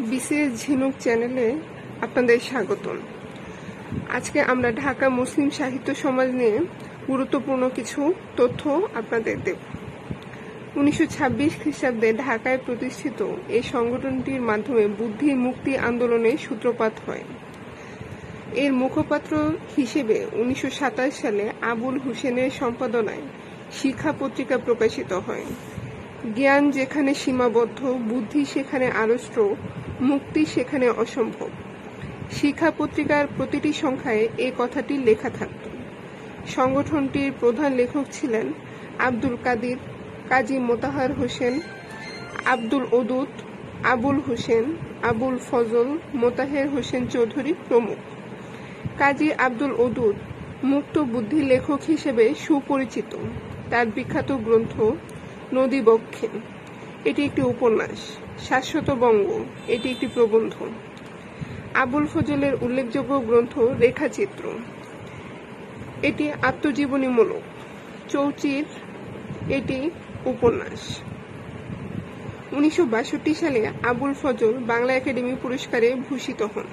BCS ঝিনুক চ্যানেলে আপনাদের স্বাগতম। আজকে আমরা ঢাকা মুসলিম সাহিত্য সমাজ নিয়ে গুরুত্বপূর্ণ কিছু তথ্য আপনাদের দেব। উনিশশো ছাব্বিশ খ্রিস্টাব্দে ঢাকায় প্রতিষ্ঠিত এই সংগঠনটির মাধ্যমে বুদ্ধি মুক্তি আন্দোলনের সূত্রপাত হয়। এর মুখপাত্র হিসেবে উনিশশো সাতাশ সালে আবুল হুসেনের সম্পাদনায় শিক্ষা পত্রিকা প্রকাশিত হয়। জ্ঞান যেখানে সীমাবদ্ধ, বুদ্ধি সেখানে আড়ষ্ট, মুক্তি সেখানে অসম্ভব। শিক্ষা পত্রিকার প্রতিটি সংখ্যায় এই কথাটি লেখা থাকত। সংগঠনটির প্রধান লেখক ছিলেন আব্দুল কাদির, কাজী মোতাহার হোসেন, আব্দুল ওদুদ, আবুল হোসেন, আবুল ফজল, মোতাহের হোসেন চৌধুরী প্রমুখ। কাজী আব্দুল ওদুদ মুক্ত বুদ্ধি লেখক হিসেবে সুপরিচিত। তার বিখ্যাত গ্রন্থ নদী বক্ষে এটি একটি উপন্যাস, শাশ্বত বঙ্গ। এটি একটি প্রবন্ধ। আবুল ফজলের উল্লেখযোগ্য গ্রন্থ রেখাচিত্র। এটি আত্মজীবনীমূলক। চৌচির এটি উপন্যাস। উনিশশো বাষট্টি সালে আবুল ফজল বাংলা একাডেমি পুরস্কারে ভূষিত হন।